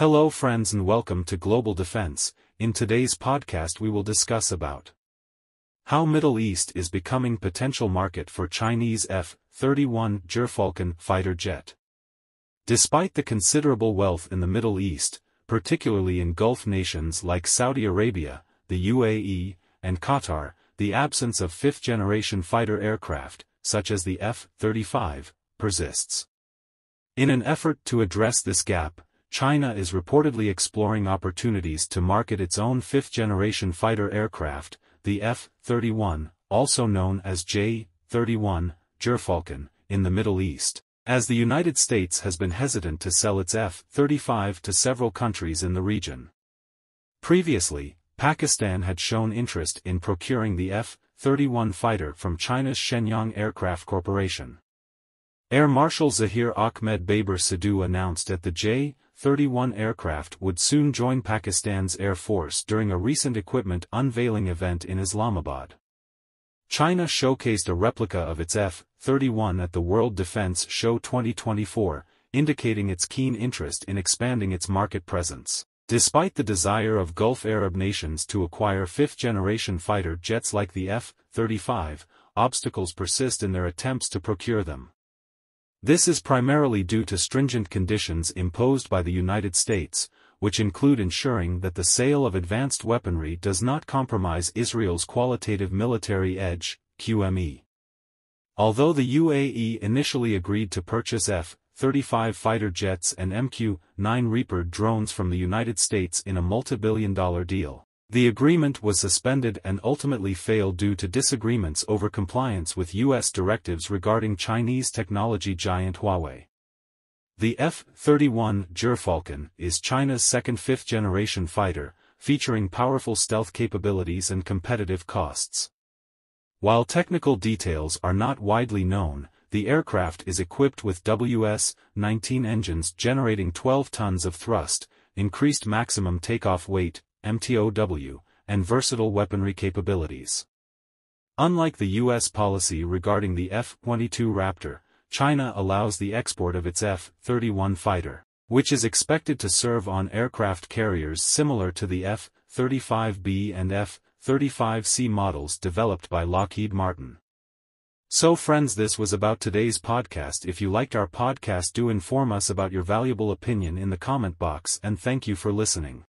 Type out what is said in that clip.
Hello friends and welcome to Global Defense. In today's podcast we will discuss about how Middle East is becoming potential market for Chinese F-31 Gyrfalcon fighter jet. Despite the considerable wealth in the Middle East, particularly in Gulf nations like Saudi Arabia, the UAE, and Qatar, the absence of fifth-generation fighter aircraft, such as the F-35, persists. In an effort to address this gap, China is reportedly exploring opportunities to market its own fifth-generation fighter aircraft, the F-31, also known as J-31, Gyrfalcon, in the Middle East, as the United States has been hesitant to sell its F-35 to several countries in the region. Previously, Pakistan had shown interest in procuring the F-31 fighter from China's Shenyang Aircraft Corporation. Air Marshal Zaheer Ahmed Babar Sidhu announced at the J 31 aircraft would soon join Pakistan's Air Force during a recent equipment unveiling event in Islamabad. China showcased a replica of its F-31 at the World Defense Show 2024, indicating its keen interest in expanding its market presence. Despite the desire of Gulf Arab nations to acquire fifth-generation fighter jets like the F-35, obstacles persist in their attempts to procure them. This is primarily due to stringent conditions imposed by the United States, which include ensuring that the sale of advanced weaponry does not compromise Israel's qualitative military edge, QME. Although the UAE initially agreed to purchase F-35 fighter jets and MQ-9 Reaper drones from the United States in a multi-billion dollar deal, the agreement was suspended and ultimately failed due to disagreements over compliance with U.S. directives regarding Chinese technology giant Huawei. The F-31 Gyrfalcon is China's second fifth-generation fighter, featuring powerful stealth capabilities and competitive costs. While technical details are not widely known, the aircraft is equipped with WS-19 engines generating 12 tons of thrust, increased maximum takeoff weight, MTOW, and versatile weaponry capabilities. Unlike the U.S. policy regarding the F-22 Raptor, China allows the export of its F-31 fighter, which is expected to serve on aircraft carriers similar to the F-35B and F-35C models developed by Lockheed Martin. So friends this was about today's podcast if you liked our podcast do inform us about your valuable opinion in the comment box and thank you for listening.